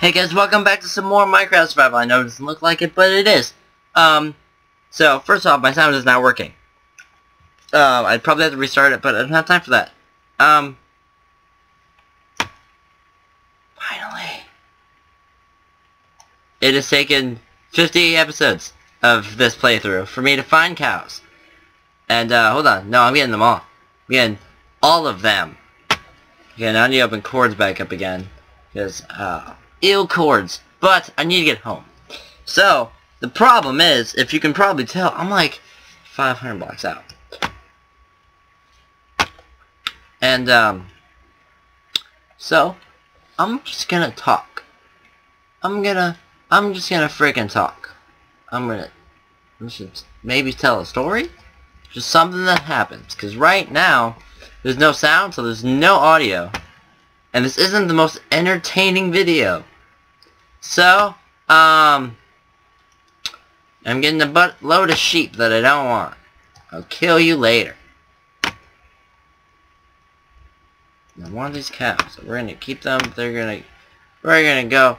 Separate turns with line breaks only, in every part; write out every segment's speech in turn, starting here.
Hey guys, welcome back to some more Minecraft Survival. I know it doesn't look like it, but it is. Um, so, first off, my sound is not working. Uh, I'd probably have to restart it, but I don't have time for that. Um, finally. It has taken 50 episodes of this playthrough for me to find cows. And, uh, hold on. No, I'm getting them all. I'm getting all of them. Okay, now I need to open cords back up again. Because, uh, ill cords. But, I need to get home. So, the problem is, if you can probably tell, I'm like 500 blocks out. And, um, so, I'm just gonna talk. I'm gonna, I'm just gonna freaking talk. I'm gonna, maybe tell a story? Just something that happens. Because right now, there's no sound, so there's no audio. And this isn't the most entertaining video. So, um, I'm getting a butt load of sheep that I don't want. I'll kill you later. I want these cows. We're gonna keep them. They're gonna. We're gonna go.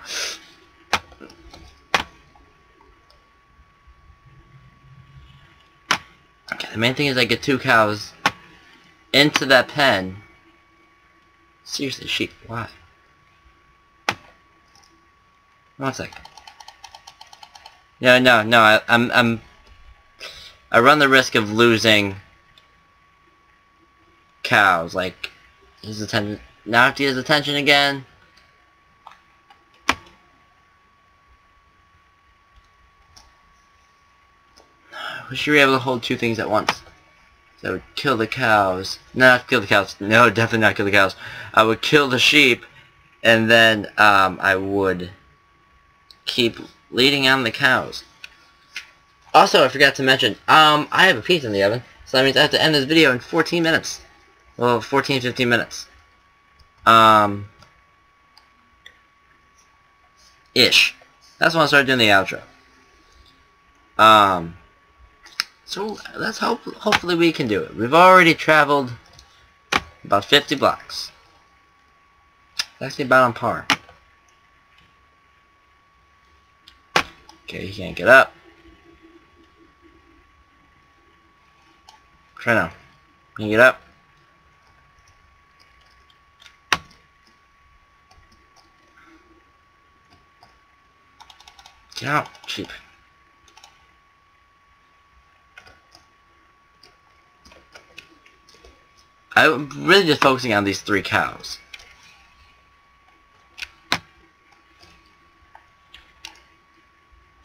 Okay, the main thing is I get two cows into that pen. Seriously, sheep, why? One second. No, no, no, I, I'm, I'm, I run the risk of losing cows, like, his attention, now to his attention again. I wish you were able to hold two things at once. So I would kill the cows. No, not kill the cows. No, definitely not kill the cows. I would kill the sheep, and then um, I would keep leading on the cows. Also, I forgot to mention, um, I have a pizza in the oven, so that means I have to end this video in 14 minutes. Well, 14, 15 minutes. Um, ish. That's when I started doing the outro. Um, so let's hope, hopefully we can do it. We've already traveled about 50 blocks. Actually about on par. Okay, he can't get up. Try now. Can you get up? Get out, cheap. I'm really just focusing on these three cows.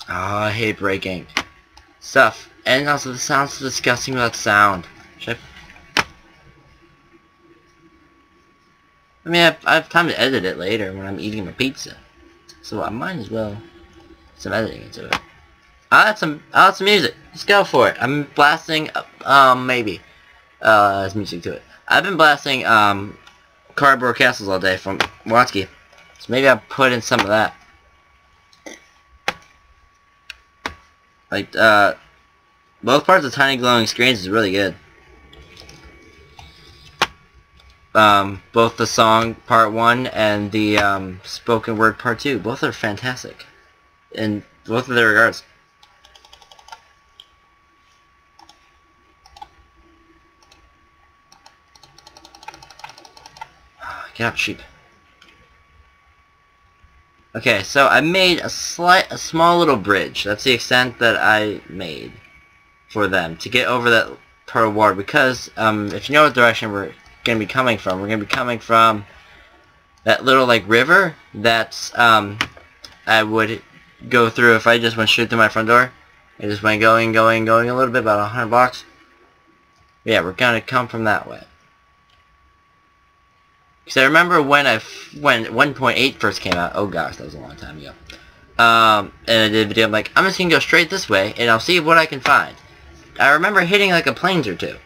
Oh, I hate breaking stuff. And also the sound's so disgusting without sound. Should I... I mean, I have, I have time to edit it later when I'm eating my pizza. So I might as well some editing into it. I'll add some, I'll add some music. Let's go for it. I'm blasting, um, maybe, uh, music to it. I've been blasting, um, Cardboard Castles all day from Watsky. So maybe I'll put in some of that. Like, uh, both parts of Tiny Glowing Screens is really good. Um, both the song part 1 and the, um, spoken word part 2. Both are fantastic. In both of their regards. Get out, sheep. Okay, so I made a slight, a small little bridge. That's the extent that I made for them to get over that pearl ward. Because um, if you know what direction we're going to be coming from, we're going to be coming from that little like river that's um, I would go through if I just went straight through my front door. I just went going, going, going a little bit, about 100 blocks. Yeah, we're going to come from that way. Because I remember when I when 1.8 first came out. Oh gosh, that was a long time ago. Um, and I did a video. I'm like, I'm just gonna go straight this way, and I'll see what I can find. I remember hitting like a plains or two.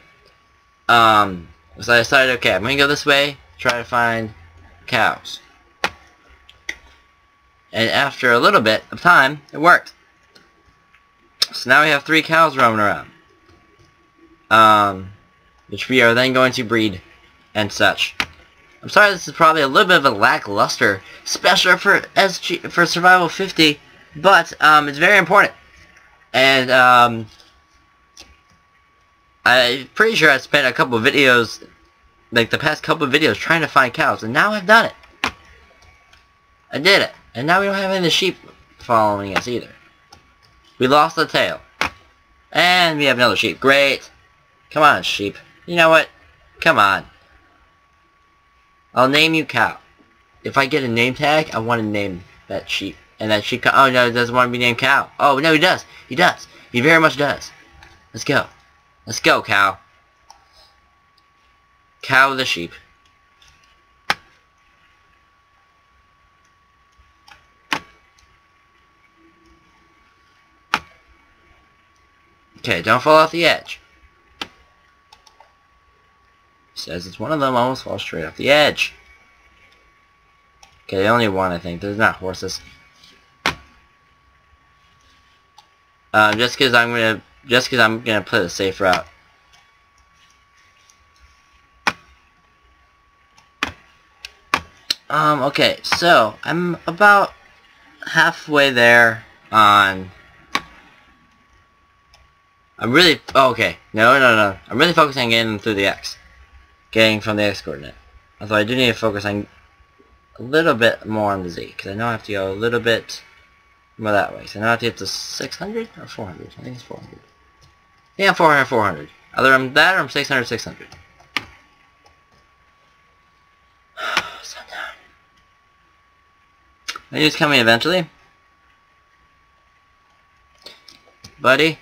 Um, so I decided, okay, I'm gonna go this way, try to find cows. And after a little bit of time, it worked. So now we have three cows roaming around. Um, which we are then going to breed and such. I'm sorry this is probably a little bit of a lackluster special for SG for Survival 50, but um, it's very important. And um, I'm pretty sure I spent a couple videos, like the past couple videos, trying to find cows, and now I've done it. I did it. And now we don't have any sheep following us either. We lost the tail. And we have another sheep. Great. Come on, sheep. You know what? Come on. I'll name you cow. If I get a name tag, I want to name that sheep. And that sheep, oh no, it doesn't want to be named cow. Oh no, he does. He does. He very much does. Let's go. Let's go, cow. Cow the sheep. Okay, don't fall off the edge. Says it's one of them almost falls straight off the edge. Okay, only one I think. There's not horses. Um, just because I'm gonna, just because I'm gonna play the safe route. Um, okay, so I'm about halfway there on I'm really, oh, okay, no, no, no, I'm really focusing on getting through the X. Getting from the X coordinate. Although I do need to focus on a little bit more on the Z, because I know I have to go a little bit more that way. So I know I have to get to 600 or 400. I think it's 400. Yeah, 400, 400. Either I'm that or I'm 600, 600. Sundown. He's coming eventually. Buddy.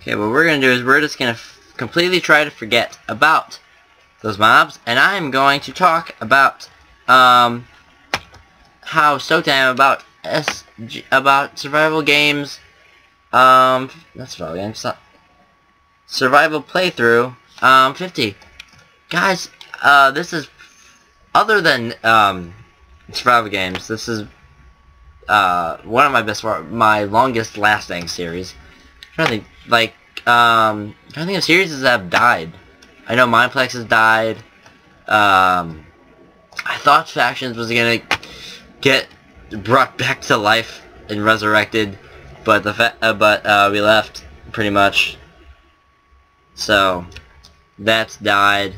Okay, what we're going to do is we're just going to completely try to forget about those mobs, and I'm going to talk about um, how stoked I am about SG, about survival games, um, not survival games, survival playthrough, um, 50. Guys, uh, this is, other than, um, survival games, this is, uh, one of my best, my longest lasting series. I'm trying to think, like, um, I think of series that have died. I know Mineplex has died. Um, I thought Factions was gonna get brought back to life and resurrected, but the uh, but uh, we left pretty much. So that's died.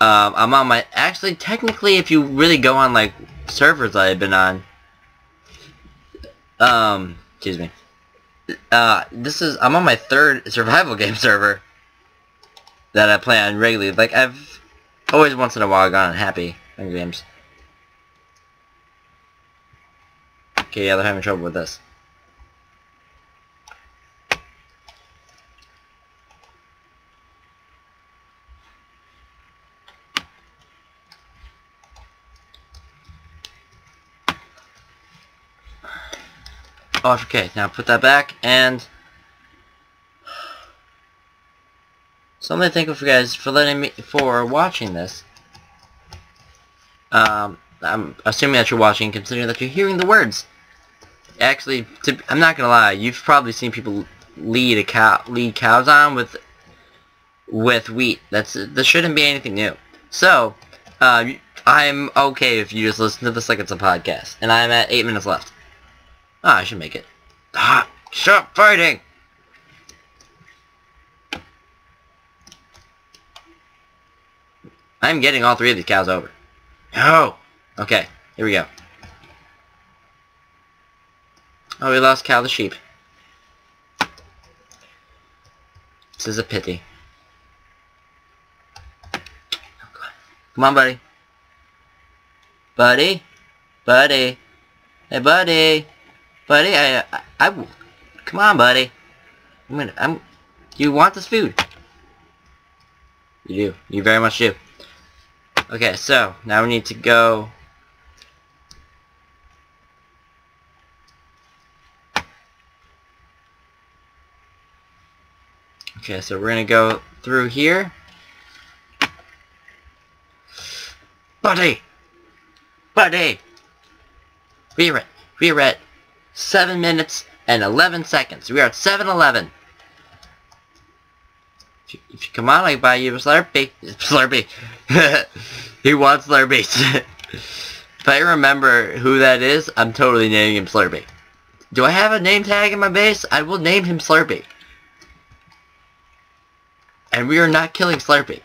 Um, I'm on my actually technically if you really go on like servers I've been on. Um, excuse me uh, this is, I'm on my third survival game server that I play on regularly. Like, I've always once in a while gone on Happy Games. Okay, yeah, they're having trouble with this. Oh, okay, now put that back, and... So I'm gonna thank you guys for letting me, for watching this. Um, I'm assuming that you're watching, considering that you're hearing the words. Actually, to, I'm not gonna lie, you've probably seen people lead a cow, lead cows on with, with wheat. That's, this shouldn't be anything new. So, uh, I'm okay if you just listen to this like it's a podcast. And I'm at 8 minutes left. Ah, I should make it. Ah, stop fighting! I'm getting all three of these cows over. Oh! Okay, here we go. Oh, we lost cow the sheep. This is a pity. Come on, buddy. Buddy? Buddy? Hey, buddy! Buddy, I, I, I, come on, buddy. I'm gonna, I'm, you want this food? You do. You very much do. Okay, so, now we need to go... Okay, so we're gonna go through here. Buddy! Buddy! We're at, we're at 7 minutes and 11 seconds. We are at 7-Eleven. If you, if you come on, I buy you a Slurpee. Slurpee. he wants Slurpees. if I remember who that is, I'm totally naming him Slurpee. Do I have a name tag in my base? I will name him Slurpee. And we are not killing Slurpee.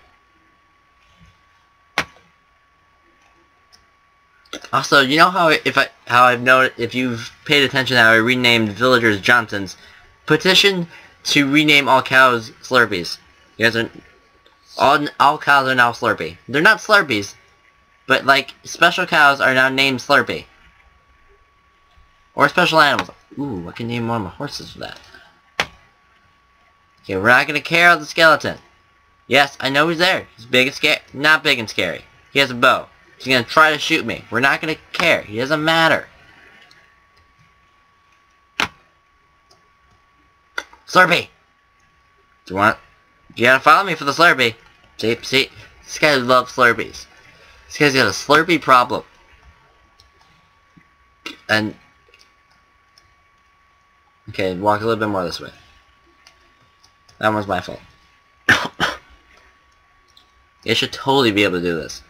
Also, you know how if I how I've known if you've paid attention how I renamed villagers Johnsons, petition to rename all cows Slurpees. You guys are all all cows are now Slurpee. They're not Slurpees, but like special cows are now named Slurpee. Or special animals. Ooh, I can name one of my horses for that. Okay, we're not gonna care about the skeleton. Yes, I know he's there. He's big and scary. Not big and scary. He has a bow. He's gonna try to shoot me. We're not gonna care. He doesn't matter. Slurpee! Do you want... You gotta follow me for the Slurpee. See, see? This guy loves Slurpees. This guy's got a Slurpee problem. And... Okay, walk a little bit more this way. That one's my fault. you should totally be able to do this.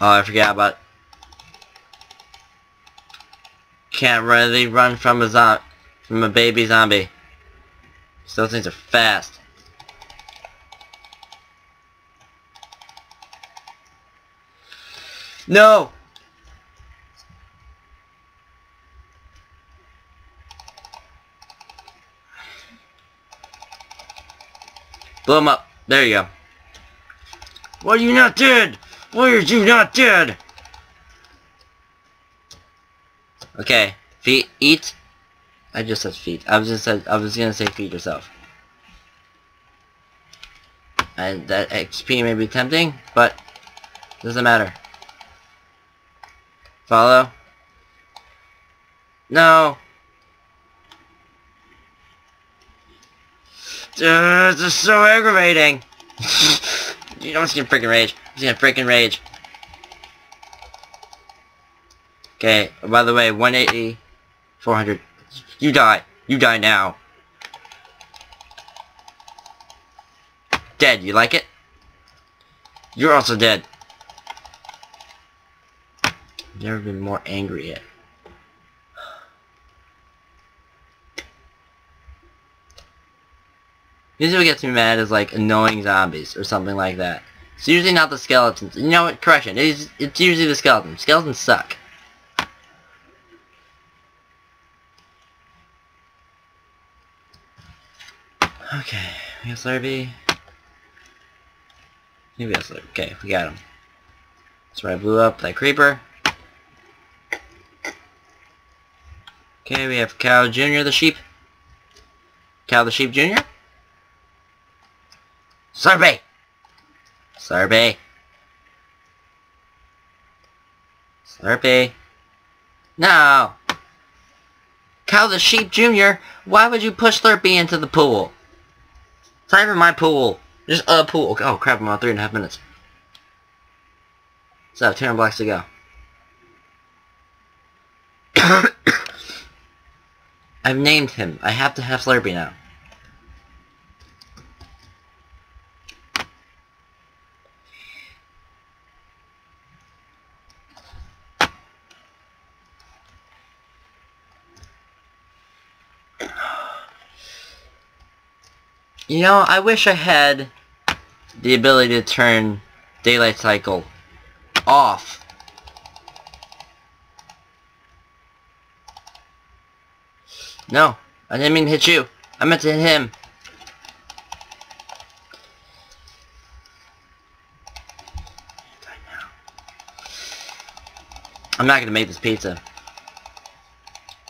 Oh, I forgot about... Can't really run from a zo from a baby zombie. Those things are fast. No! Blow him up. There you go. Why are you not dead? Why are you not dead? Okay, feet, eat. I just said feet. I was just said I was gonna say feed yourself. And that XP may be tempting, but doesn't matter. Follow. No. Dude, this is so aggravating. you don't a freaking rage. He's gonna freaking rage. Okay, by the way, 180, 400. You die. You die now. Dead. You like it? You're also dead. Never been more angry yet. Usually what gets me mad is like annoying zombies or something like that. It's usually not the skeletons. You know what? Correction. It's, it's usually the skeletons. Skeletons suck. Okay. We got Slurpee. Maybe that's Okay, we got him. That's where I blew up that creeper. Okay, we have Cow Jr. the sheep. Cow the sheep Jr. Slurpee! Slurpee. Slurpee. No! Cow the Sheep Jr., why would you push Slurpee into the pool? It's not even my pool. Just a pool. Oh crap, I'm on three and a half minutes. So, 10 blocks to go. I've named him. I have to have Slurpee now. You know, I wish I had the ability to turn daylight cycle off. No, I didn't mean to hit you. I meant to hit him. I'm not gonna make this pizza.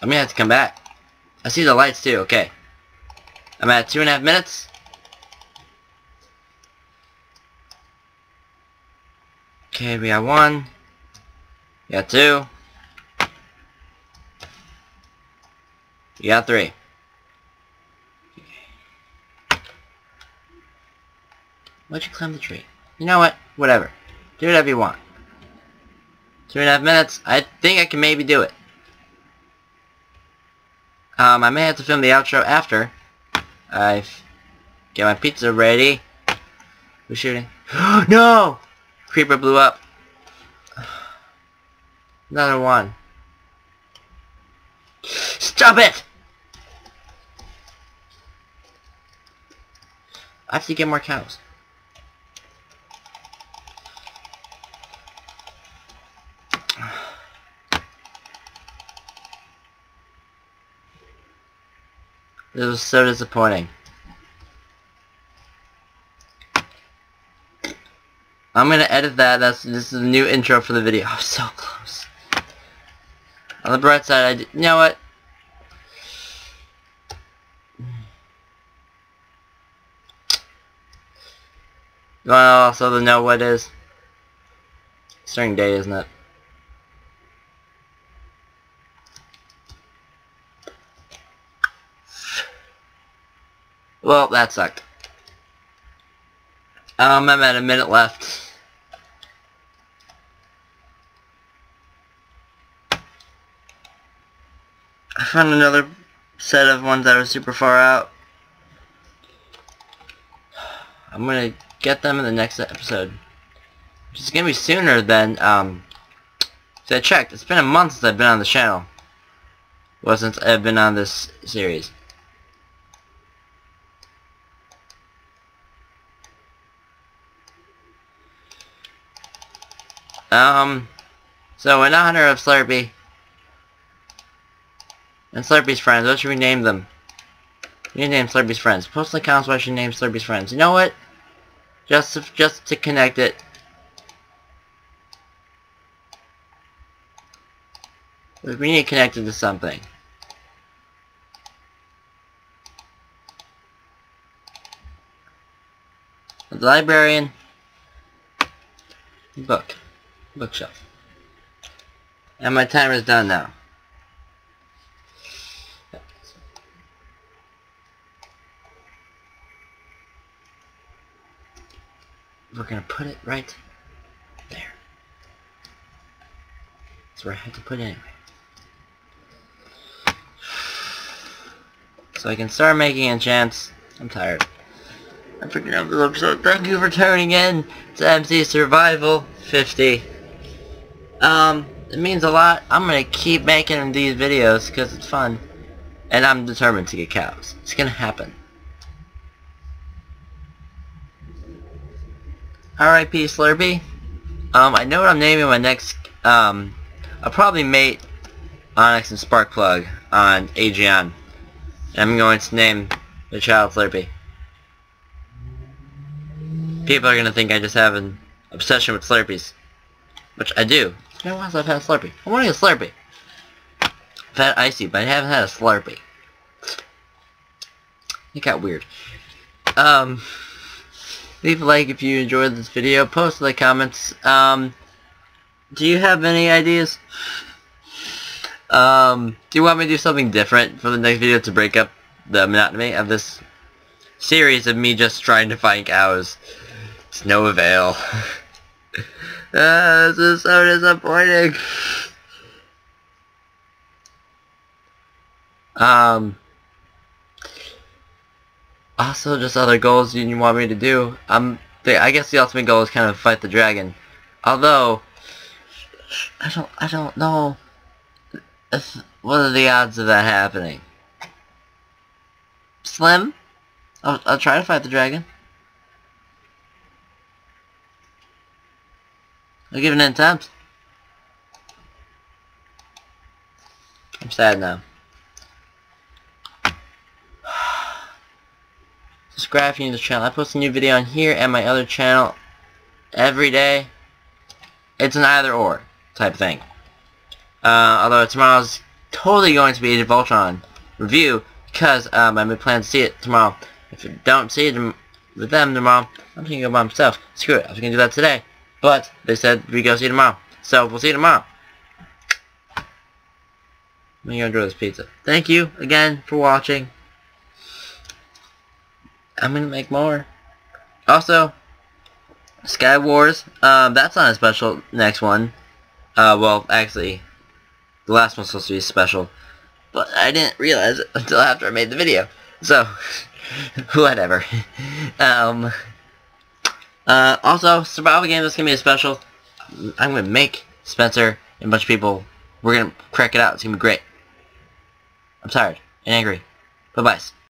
I'm gonna have to come back. I see the lights too, okay. I'm at two and a half minutes. Okay, we got one. We got two. We got three. Why'd you climb the tree? You know what? Whatever. Do whatever you want. Two and a half minutes. I think I can maybe do it. Um, I may have to film the outro after. I get my pizza ready. Who's shooting? no! Creeper blew up. Another one. Stop it! I have to get more cows. This was so disappointing. I'm gonna edit that. That's this is a new intro for the video. So close. On the bright side, I did, you know what? You wanna also know what is? Starting day, isn't it? Well, that sucked. Um, I'm at a minute left. I found another set of ones that are super far out. I'm gonna get them in the next episode. Which is gonna be sooner than, um, so I checked. It's been a month since I've been on the channel. Well, since I've been on this series. Um, so in honor of Slurpee and Slurpee's friends, what should we name them? You name Slurpee's friends. Post in the comments what I should name Slurpee's friends. You know what? Just to, just to connect it. We need to connect it to something. The librarian. Book bookshelf. And my timer is done now. We're going to put it right there. That's where I had to put it anyway. So I can start making enchants. I'm tired. I'm freaking out this episode. Thank you for tuning in to MC Survival 50. Um, it means a lot. I'm gonna keep making these videos because it's fun. And I'm determined to get cows. It's gonna happen. R.I.P. Slurpee. Um, I know what I'm naming my next, um, I'll probably mate Onyx and Sparkplug on Aegon. I'm going to name the child Slurpee. People are going to think I just have an obsession with Slurpees. Which I do. It's been a while since I've had a Slurpee. I want to get a Slurpee. I've had ICEE, but I haven't had a Slurpee. It got weird. Um, leave a like if you enjoyed this video. Post in the comments. Um, do you have any ideas? Um, do you want me to do something different for the next video to break up the monotony of this series of me just trying to find cows? It's no avail. Ah, this is so disappointing. Um. Also, just other goals you want me to do. Um, I guess the ultimate goal is kind of fight the dragon. Although, I don't, I don't know. If, what are the odds of that happening? Slim? I'll, I'll try to fight the dragon. Give it an attempt. I'm sad now. Subscribe if you're new to the channel. I post a new video on here and my other channel every day. It's an either or type thing. Uh, although tomorrow's totally going to be Age of Ultron review because um, I'm planning to see it tomorrow. If you don't see it with them tomorrow, I'm thinking about myself. Screw it. I was going to do that today. But they said we go see tomorrow. So we'll see you tomorrow. I'm gonna enjoy this pizza. Thank you again for watching. I'm gonna make more. Also, Sky Wars. Um, that's not a special next one. Uh, well, actually, the last one's supposed to be special, but I didn't realize it until after I made the video. So, whatever. Um, uh, also, survival game is going to be a special. I'm going to make Spencer and a bunch of people. We're going to crack it out. It's going to be great. I'm tired and angry. Bye-bye.